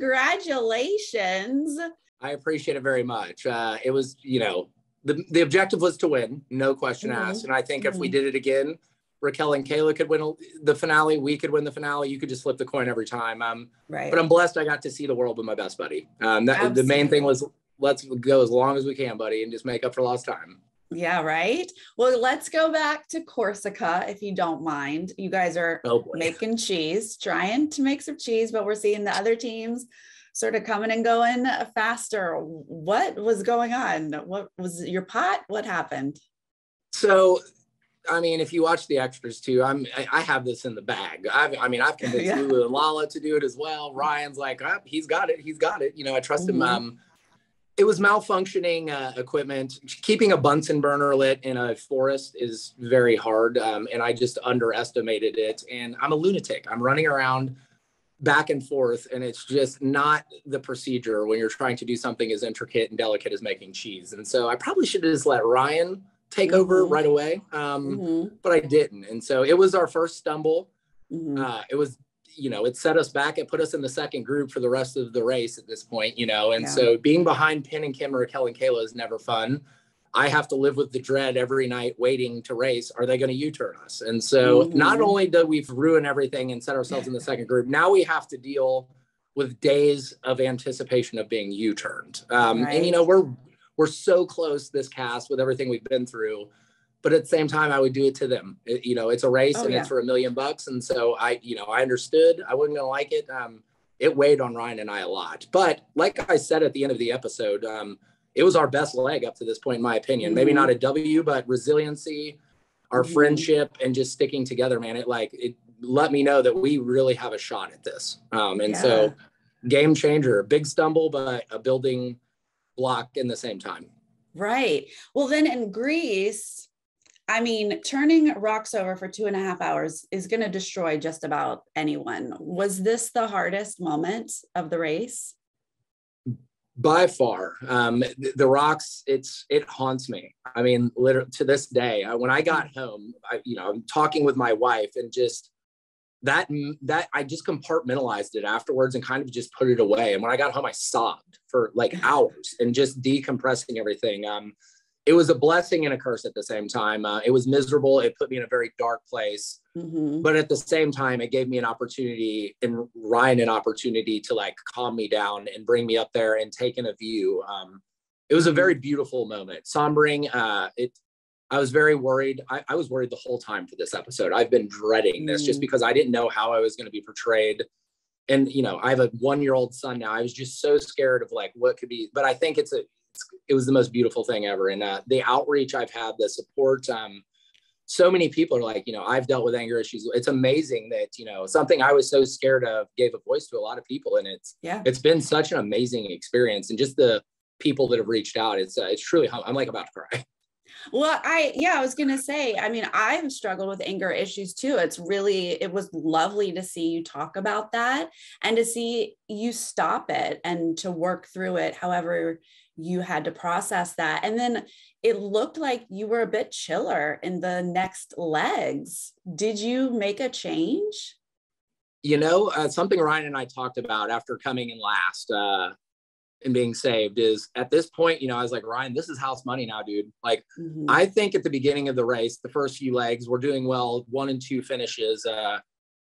congratulations. I appreciate it very much. Uh, it was, you know, the, the objective was to win, no question mm-hmm. asked. And I think mm-hmm. if we mm-hmm. did it again, Raquel and Kayla could win the finale. We could win the finale. You could just flip the coin every time. Um, right. But I'm blessed I got to see the world with my best buddy. Um, that, the main thing was let's go as long as we can, buddy, and just make up for lost time. Yeah, right. Well, let's go back to Corsica if you don't mind. You guys are oh making cheese, trying to make some cheese, but we're seeing the other teams sort of coming and going faster. What was going on? What was your pot? What happened? So, I mean, if you watch the extras too, I'm I have this in the bag. I've, I mean, I've convinced yeah. Lulu and Lala to do it as well. Ryan's like, oh, he's got it, he's got it. You know, I trust mm-hmm. him. Um, it was malfunctioning uh, equipment. Keeping a Bunsen burner lit in a forest is very hard, um, and I just underestimated it. And I'm a lunatic. I'm running around back and forth and it's just not the procedure when you're trying to do something as intricate and delicate as making cheese and so i probably should have just let ryan take mm-hmm. over right away um, mm-hmm. but i didn't and so it was our first stumble mm-hmm. uh, it was you know it set us back it put us in the second group for the rest of the race at this point you know and yeah. so being behind Penn and kim or raquel and kayla is never fun I have to live with the dread every night waiting to race. Are they going to U turn us? And so mm-hmm. not only do we've ruined everything and set ourselves in the second group, now we have to deal with days of anticipation of being U turned. Um, right. And you know we're we're so close this cast with everything we've been through, but at the same time I would do it to them. It, you know it's a race oh, and yeah. it's for a million bucks, and so I you know I understood I wasn't going to like it. Um, it weighed on Ryan and I a lot, but like I said at the end of the episode. Um, it was our best leg up to this point, in my opinion. Mm-hmm. Maybe not a W, but resiliency, our mm-hmm. friendship, and just sticking together, man. It like it let me know that we really have a shot at this. Um, and yeah. so, game changer, big stumble, but a building block in the same time. Right. Well, then in Greece, I mean, turning rocks over for two and a half hours is going to destroy just about anyone. Was this the hardest moment of the race? by far um, the, the, rocks it's it haunts me i mean literally to this day I, when i got home I, you know i'm talking with my wife and just that that i just compartmentalized it afterwards and kind of just put it away and when i got home i sobbed for like hours and just decompressing everything um, it was a blessing and a curse at the same time. Uh, it was miserable. It put me in a very dark place. Mm-hmm. But at the same time, it gave me an opportunity and Ryan an opportunity to like calm me down and bring me up there and take in a view. Um, it was a very beautiful moment. Sombering. Uh, it. I was very worried. I, I, was worried the whole time for this episode. I've been dreading this mm-hmm. just mm. because I didn't know how I was going to be portrayed. And you know, I have a one-year-old son now. I was just so scared of like what could be. But I think it's a it was the most beautiful thing ever. And uh, the outreach I've had, the support, um, so many people are like, you know, I've dealt with anger issues. It's amazing that, you know, something I was so scared of gave a voice to a lot of people. And it's, yeah, it's been such an amazing experience. And just the people that have reached out, it's, uh, it's truly, I'm like about to cry. Well, I, yeah, I was going to say, I mean, I've struggled with anger issues too. It's really, it was lovely to see you talk about that and to see you stop it and to work through it however you had to process that. And then it looked like you were a bit chiller in the next legs. Did you make a change? You know, uh, something Ryan and I talked about after coming in last uh, and being saved is at this point, you know, I was like, Ryan, this is house money now, dude. Like, mm-hmm. I think at the beginning of the race, the first few legs, we're doing well, one and two finishes. Uh,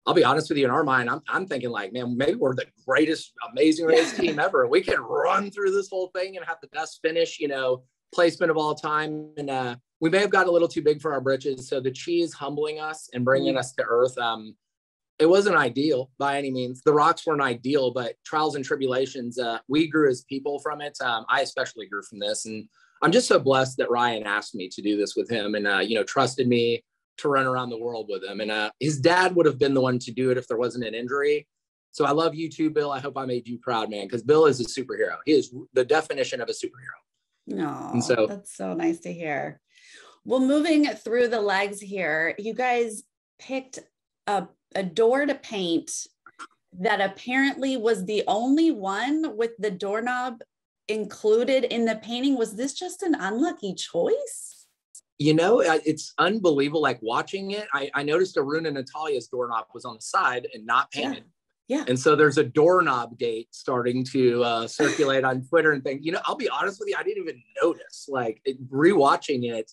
I'll be honest with you, in our mind, I'm, I'm thinking like, man, maybe we're the greatest, amazing race team ever. We can run through this whole thing and have the best finish, you know, placement of all time. And uh, we may have got a little too big for our britches. So the cheese humbling us and bringing mm. us to earth, um, it wasn't ideal by any means. The rocks weren't ideal, but trials and tribulations, uh, we grew as people from it. Um, I especially grew from this. And I'm just so blessed that Ryan asked me to do this with him and, uh, you know, trusted me to run around the world with him. And uh, his dad would have been the one to do it if there wasn't an injury. So I love you too, Bill. I hope I made you proud, man, because Bill is a superhero. He is the definition of a superhero. No, and so that's so nice to hear. Well, moving through the legs here, you guys picked a, a door to paint that apparently was the only one with the doorknob included in the painting. Was this just an unlucky choice? You know, it's unbelievable. Like watching it, I, I noticed Arun and Natalia's doorknob was on the side and not painted. Yeah. yeah. And so there's a doorknob date starting to uh, circulate on Twitter and things. You know, I'll be honest with you, I didn't even notice. Like it, rewatching it,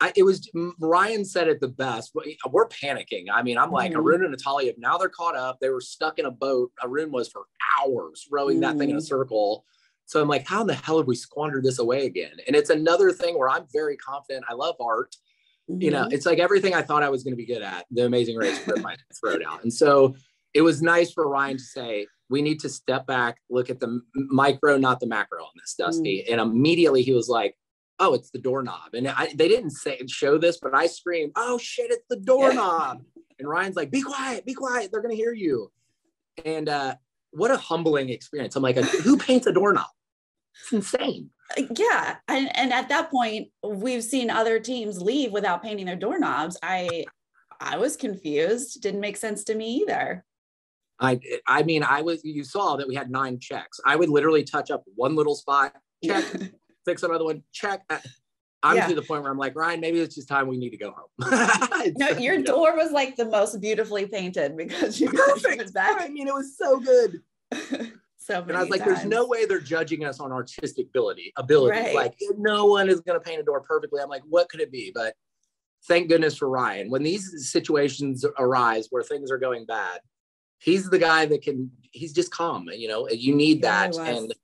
I, it was Ryan said it the best. We're panicking. I mean, I'm like mm-hmm. Arun and Natalia. Now they're caught up. They were stuck in a boat. Arun was for hours rowing mm-hmm. that thing in a mm-hmm. circle. So I'm like, how in the hell have we squandered this away again? And it's another thing where I'm very confident. I love art. Mm-hmm. You know, mm-hmm. it's like everything I thought I was going to be good at. The Amazing Race put my throat out. And so it was nice for Ryan to say, we need to step back, look at the micro, not the macro on this, Dusty. Mm. And immediately he was like, oh, it's the doorknob. And I, they didn't say show this, but I screamed, oh shit, it's the doorknob. and Ryan's like, be quiet, be quiet. They're going to hear you. And uh, what a humbling experience. I'm like, who paints a doorknob? It's insane. Uh, yeah. And, and at that point, we've seen other teams leave without painting their doorknobs. I, I was confused. Didn't make sense to me either. I, I mean, I was, you saw that we had nine checks. I would literally touch up one little spot, check, fix another one, check. I'm yeah. to the point where I'm like, Ryan, maybe it's just time we need to go home. no, your door was like the most beautifully painted because you perfect. Was back. I mean, it was so good. So and I was like, times. there's no way they're judging us on artistic ability. Ability, right. like no one is going to paint a door perfectly. I'm like, what could it be? But thank goodness for Ryan. When these situations arise where things are going bad, he's the guy that can. He's just calm. You know, you need that, and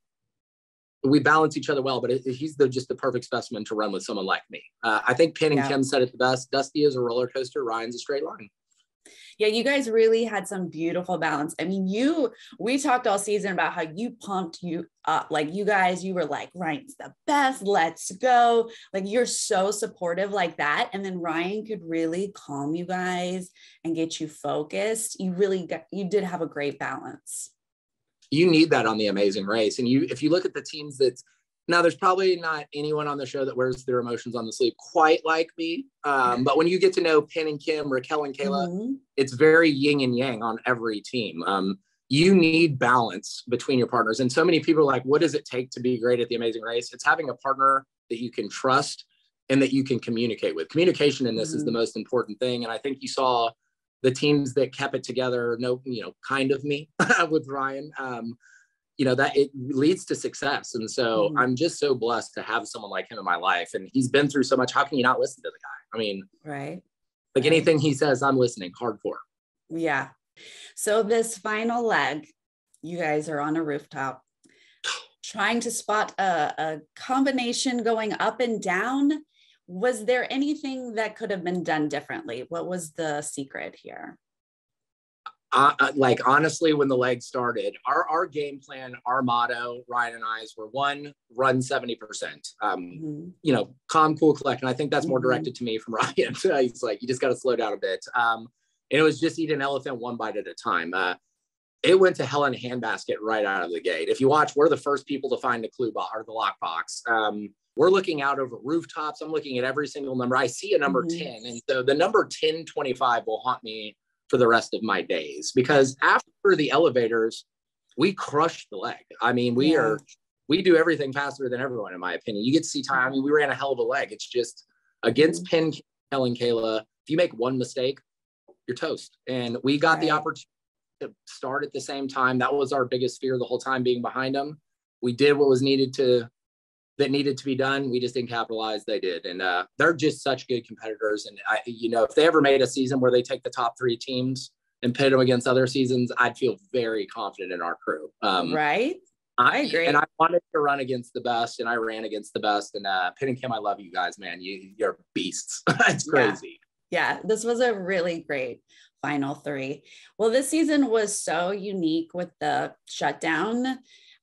we balance each other well, but it, he's the just the perfect specimen to run with someone like me. Uh, I think Penn and yeah. Kim said it the best. Dusty is a roller coaster. Ryan's a straight line. Yeah, you guys really had some beautiful balance. I mean, you we talked all season about how you pumped you up. Like you guys, you were like, Ryan's the best. Let's go. Like you're so supportive like that. And then Ryan could really calm you guys and get you focused. You really got you did have a great balance you need that on the amazing race. And you, if you look at the teams that now there's probably not anyone on the show that wears their emotions on the sleeve quite like me. Um, but when you get to know Penn and Kim, Raquel and Kayla, mm-hmm. it's very yin and yang on every team. Um, you need balance between your partners. And so many people are like, what does it take to be great at the amazing race? It's having a partner that you can trust and that you can communicate with. Communication in this mm-hmm. is the most important thing. And I think you saw the teams that kept it together, no, you know, kind of me with Ryan, um, you know, that it leads to success. And so mm-hmm. I'm just so blessed to have someone like him in my life. And he's been through so much. How can you not listen to the guy? I mean, right. Like right. anything he says, I'm listening hardcore. Yeah. So this final leg, you guys are on a rooftop trying to spot a, a combination going up and down was there anything that could have been done differently? What was the secret here? Uh, uh, like honestly, when the leg started, our our game plan, our motto, Ryan and I's were one, run seventy percent. Um, mm-hmm. You know, calm, cool, collect, and I think that's more mm-hmm. directed to me from Ryan. He's like, you just got to slow down a bit. Um, and it was just eat an elephant one bite at a time. Uh, it went to hell in a handbasket right out of the gate. If you watch, we're the first people to find the clue box or the lockbox. Um, we're looking out over rooftops. I'm looking at every single number. I see a number mm-hmm. 10. And so the number 1025 will haunt me for the rest of my days because after the elevators, we crushed the leg. I mean, we yeah. are, we do everything faster than everyone, in my opinion. You get to see time. I mean, we ran a hell of a leg. It's just against mm-hmm. Penn, Helen, Kayla. If you make one mistake, you're toast. And we got right. the opportunity to start at the same time. That was our biggest fear the whole time being behind them. We did what was needed to that needed to be done. We just didn't capitalize. They did, and uh, they're just such good competitors. And I, you know, if they ever made a season where they take the top three teams and pit them against other seasons, I'd feel very confident in our crew. Um, right. I, I, agree. And I wanted to run against the best, and I ran against the best. And uh, Penn and Kim, I love you guys, man. You, you're beasts. it's crazy. Yeah. yeah, this was a really great final three. Well, this season was so unique with the shutdown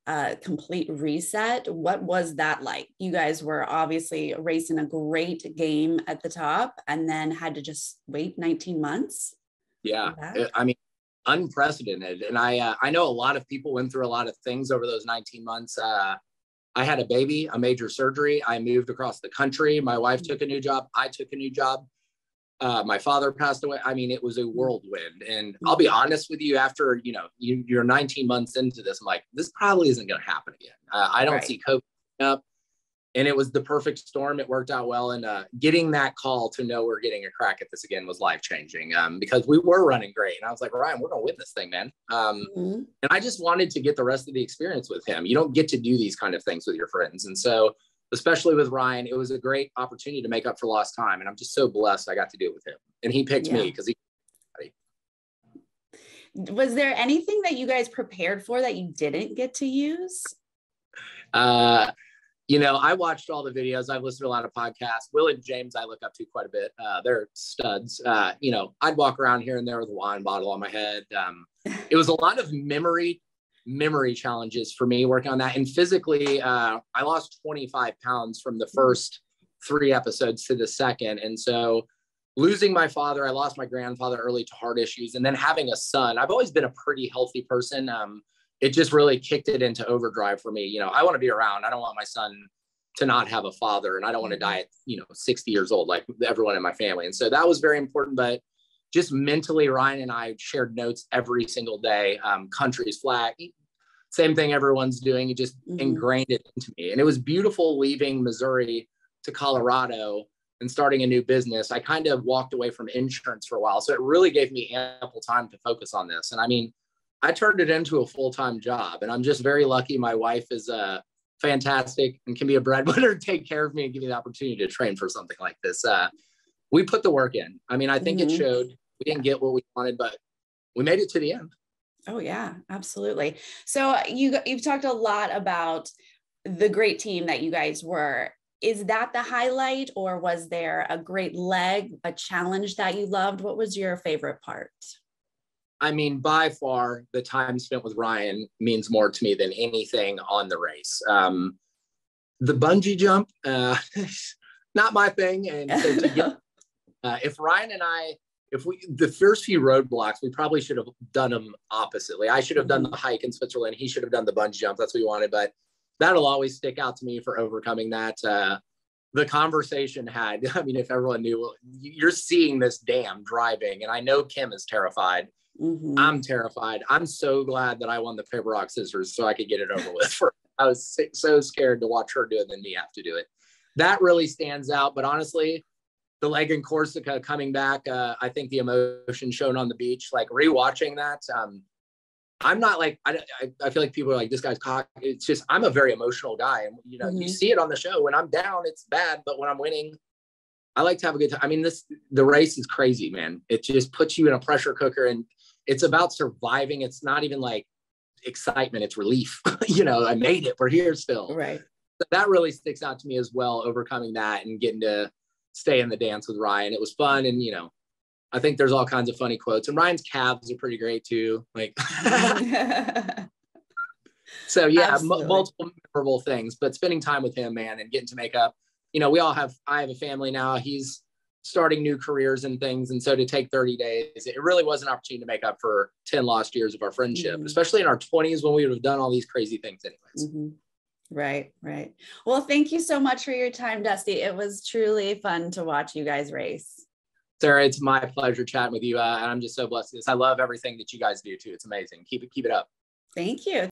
a complete reset. What was that like? You guys were obviously racing a great game at the top and then had to just wait 19 months. Yeah. I mean, unprecedented. And I, uh, I know a lot of people went through a lot of things over those 19 months. Uh, I had a baby, a major surgery. I moved across the country. My wife mm-hmm. took a new job. I took a new job uh, my father passed away. I mean, it was a mm. whirlwind. And I'll be honest with you, after you know you, are 19 months into this, I'm like, this probably isn't going to happen again. Uh, I don't right. see COVID up. and it was the perfect storm. It worked out well. And uh, getting that call to know we're getting a crack at this again was life changing um, because we were running great. And I was like, Ryan, we're going to win this thing, man. Um, mm-hmm. And I just wanted to get the rest of the experience with him. You don't get to do these kind of things with your friends. And so, especially with Ryan, it was a great opportunity to make up for lost time. And I'm just so blessed I got to do it with him. And he picked yeah. me because he. Was there anything that you guys prepared for that you didn't get to use? Uh, you know, I watched all the videos. I've listened to a lot of podcasts. Will and James, I look up to quite a bit. Uh, they're studs. Uh, you know, I'd walk around here and there with a wine bottle on my head. Um, it was a lot of memory, memory challenges for me working on that. And physically, uh, I lost 25 pounds from the first three episodes to the second. And so, losing my father, I lost my grandfather early to heart issues, and then having a son. I've always been a pretty healthy person. Um, it just really kicked it into overdrive for me. You know, I want to be around. I don't want my son to not have a father and I don't want to mm-hmm. die at, you know, 60 years old, like everyone in my family. And so that was very important, but just mentally, Ryan and I shared notes every single day, um, countries, flag, same thing everyone's doing. It just mm-hmm. ingrained it into me. And it was beautiful leaving Missouri to Colorado and starting a new business. I kind of walked away from insurance for a while. So it really gave me ample time to focus on this. And I mean, I turned it into a full time job, and I'm just very lucky. My wife is uh, fantastic and can be a breadwinner, take care of me, and give me the opportunity to train for something like this. Uh, we put the work in. I mean, I think mm-hmm. it showed. We didn't get what we wanted, but we made it to the end. Oh yeah, absolutely. So you you've talked a lot about the great team that you guys were. Is that the highlight, or was there a great leg, a challenge that you loved? What was your favorite part? I mean, by far, the time spent with Ryan means more to me than anything on the race. Um, the bungee jump, uh, not my thing. And so to get, uh, if Ryan and I, if we, the first few roadblocks, we probably should have done them oppositely. I should have done the hike in Switzerland. He should have done the bungee jump. That's what he wanted. But that'll always stick out to me for overcoming that. Uh, the conversation had, I mean, if everyone knew, you're seeing this dam driving, and I know Kim is terrified Mm-hmm. I'm terrified. I'm so glad that I won the paper rock scissors so I could get it over with. For I was so scared to watch her do it than me have to do it. That really stands out. But honestly, the leg in Corsica coming back, uh, I think the emotion shown on the beach, like rewatching that. Um, I'm not like I, I feel like people are like this guy's cock. It's just I'm a very emotional guy, and you know mm-hmm. you see it on the show. When I'm down, it's bad, but when I'm winning, I like to have a good time. I mean, this the race is crazy, man. It just puts you in a pressure cooker, and it's about surviving. It's not even like excitement, it's relief. you know, I made it, we're here still. Right. So that really sticks out to me as well, overcoming that and getting to stay in the dance with Ryan. It was fun. And, you know, I think there's all kinds of funny quotes. And Ryan's calves are pretty great too. Like, so yeah, m- multiple memorable things. But spending time with him, man, and getting to make up. You know, we all have. I have a family now. He's starting new careers and things. And so to take 30 days, it really was an opportunity to make up for 10 lost years of our friendship, mm-hmm. especially in our 20s when we would have done all these crazy things anyways. Mm-hmm. Right, right. Well, thank you so much for your time, Dusty. It was truly fun to watch you guys race. Sarah, it's my pleasure chatting with you. Uh, and I'm just so blessed. I love everything that you guys do too. It's amazing. Keep it, keep it up. Thank you.